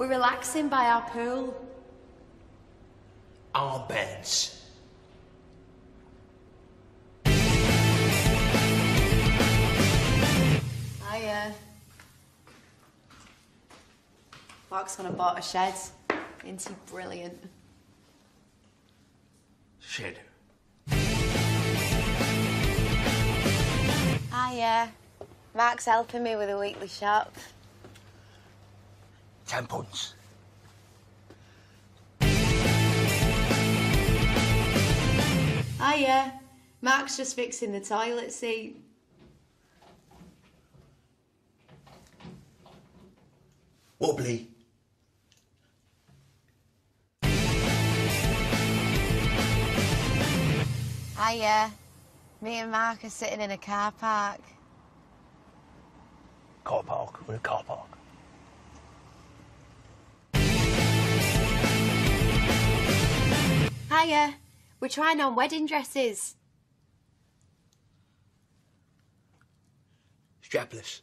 Hiya, we're relaxing by our pool. Our beds. Hiya. Mark's gonna bought a shed. Isn't he brilliant? Shed. Hiya. Mark's helping me with a weekly shop. Tampons. Hiya. Mark's just fixing the toilet seat. Wobbly. Hiya. Me and Mark are sitting in a car park. Car park. We're in a car park. Hiya. We're trying on wedding dresses. Strapless.